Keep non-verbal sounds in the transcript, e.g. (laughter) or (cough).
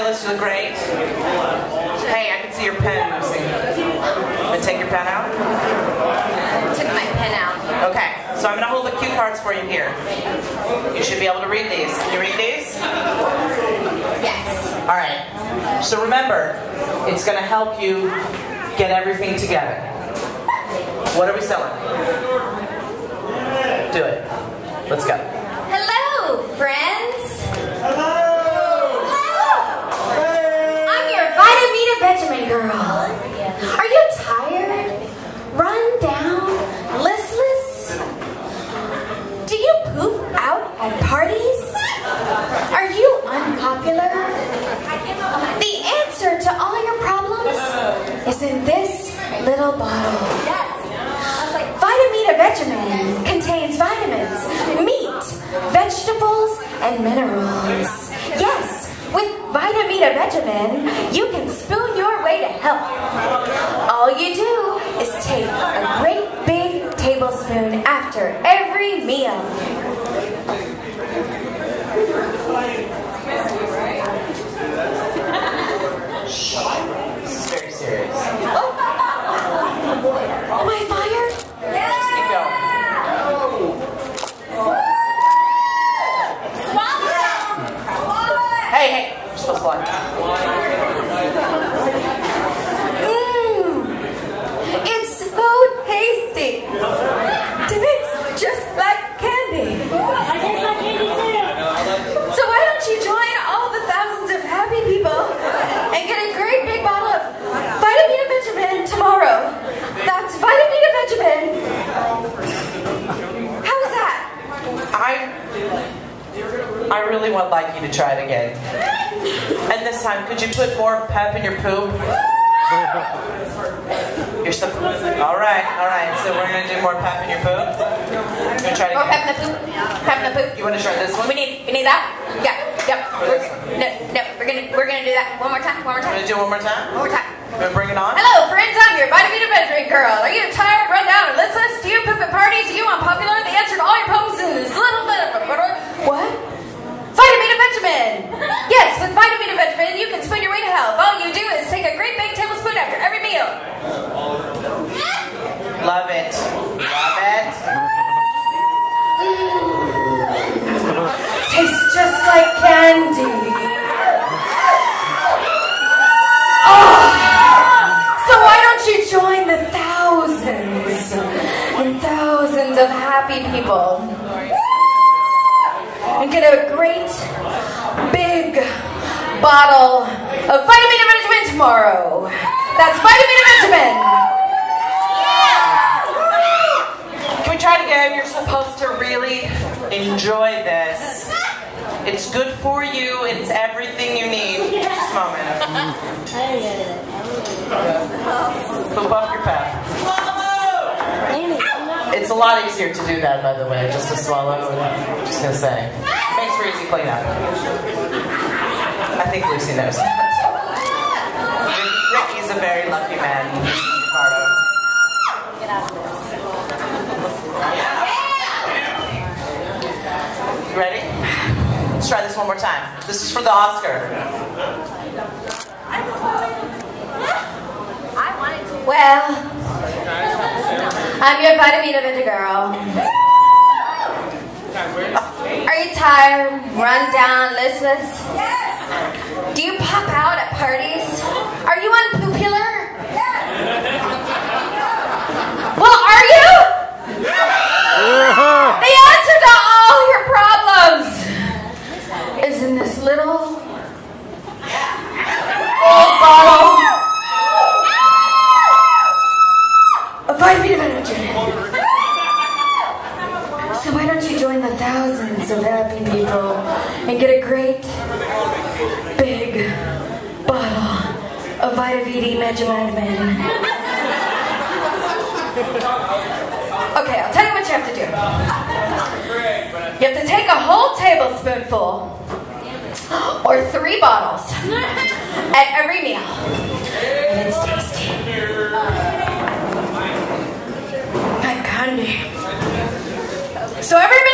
fabulous. You look great. Hey, I can see your pen, Lucy. Want to take your pen out? Took my pen out. Okay, so I'm going to hold the cue cards for you here. You should be able to read these. Can you read these? Yes. All right. So remember, it's going to help you get everything together. What are we selling? Do it. Let's go. Hello, friends. Hello. I'm your Vitameatavegamin girl. Are you tired? Run down? Listless? Do you poop out at parties? Are you unpopular? The answer to all your problems is in this little bottle. Vitameatavegamin contains vitamins, meat, vegetables, and minerals. Yes, with Vitameatavegamin, you can spoon your way to health. All you do is take a great big tablespoon after every meal. This is very serious. Am I fired? Keep going. Hey, hey, you're supposed to lie. Mmm, it's so tasty. Tastes just like candy. So why don't you join all the thousands of happy people and get a great big bottle of Vitameatavegamin tomorrow? That's Vitameatavegamin. How was that? I, I really would like you to try it again. And this time, could you put more pep in your poop? You're so all right, all right. So we're gonna do more pep in your poop. You wanna try it Oh, again? pep in the poop. Pep in the poop. You wanna try this one? We need, we need that. Yeah, yep. We're, no, no, we're gonna, we're gonna do that one more time. One more time. Time. wanna do it one more time? One more time. You wanna bring it on? Hello, friends. I'm your Vitamina happy people and get a great big bottle of Vitameatavegamin tomorrow? That's Vitameatavegamin. Can we try it again? You're supposed to really enjoy this. It's good for you. It's everything you need. Just a moment. (laughs) Poop off your pep. It's a lot easier to do that, by the way, just to swallow. Just gonna say, makes for easy cleanup. I think Lucy knows. Ricky's a very lucky man. Ricardo. You ready? Let's try this one more time. This is for the Oscar. Well, I'm your Vitamina Vinta girl. Are you tired, run down, listless? Yes. Do you pop out at parties? Are you unpopular? Well, are you? The answer to all your problems is in this little old bottle of vitamin energy. You join the thousands of happy people and get a great big bottle of Vitaviti Megavitamin? Okay, I'll tell you what you have to do. You have to take a whole tablespoonful or three bottles at every meal. And it's tasty. Like candy. So everybody